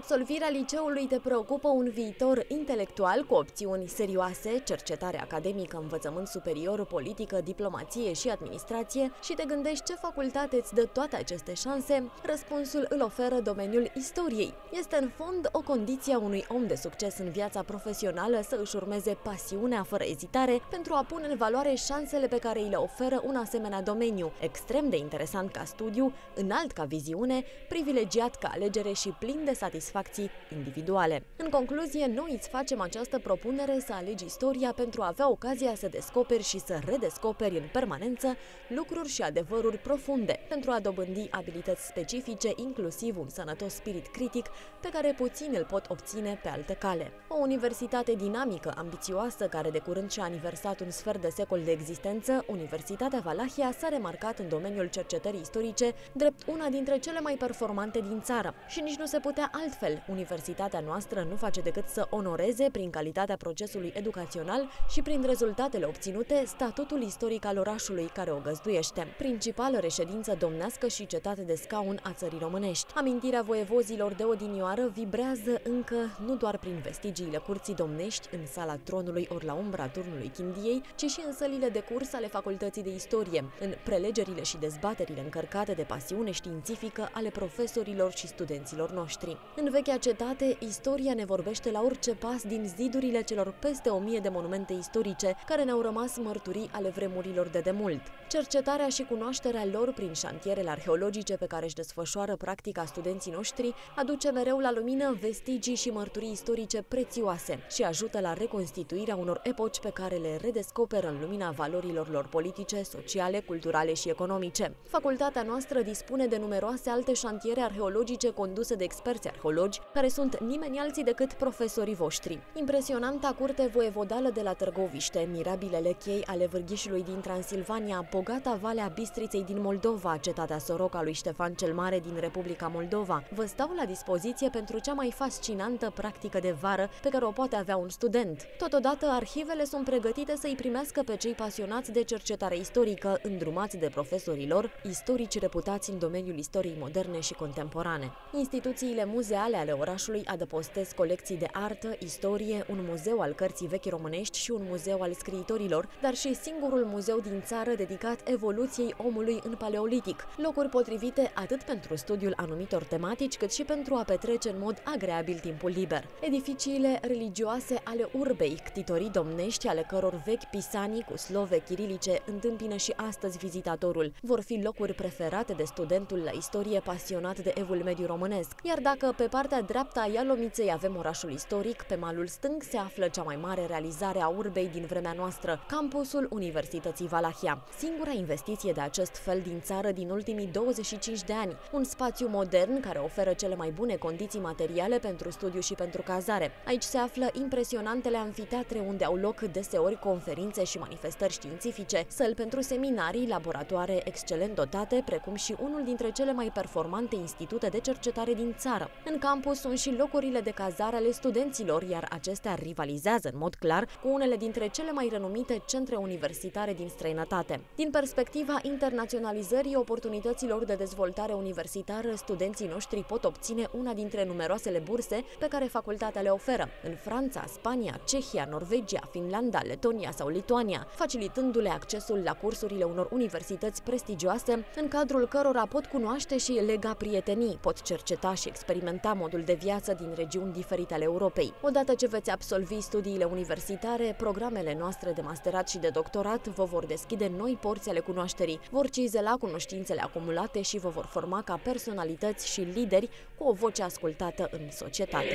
absolvirea liceului te preocupă un viitor intelectual cu opțiuni serioase, cercetare academică, învățământ superior, politică, diplomație și administrație și te gândești ce facultate îți dă toate aceste șanse, răspunsul îl oferă domeniul istoriei. Este în fond o condiție a unui om de succes în viața profesională să își urmeze pasiunea fără ezitare pentru a pune în valoare șansele pe care îi le oferă un asemenea domeniu, extrem de interesant ca studiu, înalt ca viziune, privilegiat ca alegere și plin de satisfacții individuale. În concluzie, noi îți facem această propunere să alegi istoria pentru a avea ocazia să descoperi și să redescoperi în permanență lucruri și adevăruri profunde, pentru a dobândi abilități specifice, inclusiv un sănătos spirit critic, pe care puțin îl pot obține pe alte cale. O universitate dinamică, ambițioasă, care de curând și-a aniversat un sfert de secol de existență, Universitatea Valahia s-a remarcat în domeniul cercetării istorice drept una dintre cele mai performante din țară. Și nici nu se putea altfel. Universitatea noastră nu face decât să onoreze, prin calitatea procesului educațional și prin rezultatele obținute, statutul istoric al orașului care o găzduiește. Principală reședință domnească și cetate de scaun a țării românești. Amintirea voievozilor de odinioară vibrează încă nu doar prin vestigiile curții domnești în sala tronului ori la umbra turnului Chindiei, ci și în sălile de curs ale Facultății de Istorie, în prelegerile și dezbaterile încărcate de pasiune științifică ale profesorilor și studenților noștri. În vechea cetate, istoria ne vorbește la orice pas din zidurile celor peste o mie de monumente istorice care ne-au rămas mărturii ale vremurilor de demult. Cercetarea și cunoașterea lor prin șantierele arheologice pe care își desfășoară practica studenții noștri aduce mereu la lumină vestigii și mărturii istorice prețioase și ajută la reconstituirea unor epoci pe care le redescoperă în lumina valorilor lor politice, sociale, culturale și economice. Facultatea noastră dispune de numeroase alte șantiere arheologice conduse de experți arheologi, care sunt nimeni alții decât profesorii voștri. Impresionanta curte voievodală de la Târgoviște, mirabilele chei ale vârghișului din Transilvania, bogata Valea Bistriței din Moldova, cetatea Soroca lui Ștefan cel Mare din Republica Moldova, vă stau la dispoziție pentru cea mai fascinantă practică de vară pe care o poate avea un student. Totodată, arhivele sunt pregătite să-i primească pe cei pasionați de cercetare istorică, îndrumați de profesorii lor, istorici reputați în domeniul istoriei moderne și contemporane. Instituțiile muzeale ale orașului adăpostesc colecții de artă, istorie, un muzeu al cărții vechi românești și un muzeu al scriitorilor, dar și singurul muzeu din țară dedicat evoluției omului în paleolitic, locuri potrivite atât pentru studiul anumitor tematici, cât și pentru a petrece în mod agreabil timpul liber. Edificiile religioase ale urbei, ctitorii domnești ale căror vechi pisanii cu slove chirilice întâmpină și astăzi vizitatorul, vor fi locuri preferate de studentul la istorie pasionat de evul mediu românesc. Iar dacă pe partea dreaptă a Ialomiței avem orașul istoric, pe malul stâng se află cea mai mare realizare a urbei din vremea noastră, campusul Universității Valahia. Singura investiție de acest fel din țară din ultimii 25 de ani, un spațiu modern care oferă cele mai bune condiții materiale pentru studiu și pentru cazare. Aici se află impresionantele anfiteatre unde au loc deseori conferințe și manifestări științifice, săl pentru seminarii, laboratoare excelent dotate, precum și unul dintre cele mai performante institute de cercetare din țară. În campus sunt și locurile de cazare ale studenților, iar acestea rivalizează în mod clar cu unele dintre cele mai renumite centre universitare din străinătate. Din perspectiva internaționalizării oportunităților de dezvoltare universitară, studenții noștri pot obține una dintre numeroasele burse pe care facultatea le oferă în Franța, Spania, Cehia, Norvegia, Finlanda, Letonia sau Lituania, facilitându-le accesul la cursurile unor universități prestigioase, în cadrul cărora pot cunoaște și lega prietenii, pot cerceta și experimenta modul de viață din regiuni diferite ale Europei. Odată ce veți absolvi studiile universitare, programele noastre de masterat și de doctorat vă vor deschide noi porți ale cunoașterii, vor cizela cunoștințele acumulate și vă vor forma ca personalități și lideri cu o voce ascultată în societate.